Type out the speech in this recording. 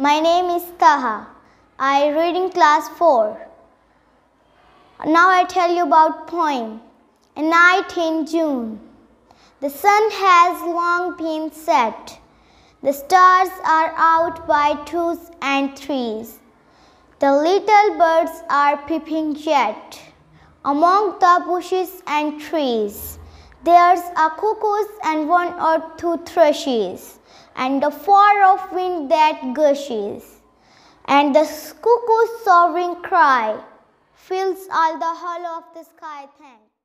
My name is Taha. I read in class 4. Now I tell you about poem. A night in June. The sun has long been set. The stars are out by twos and threes. The little birds are peeping yet among the bushes and trees. There's a cuckoos and one or two thrushes, and a far off wind that gushes. And the cuckoo's soaring cry fills all the hollow of the sky. Thanks.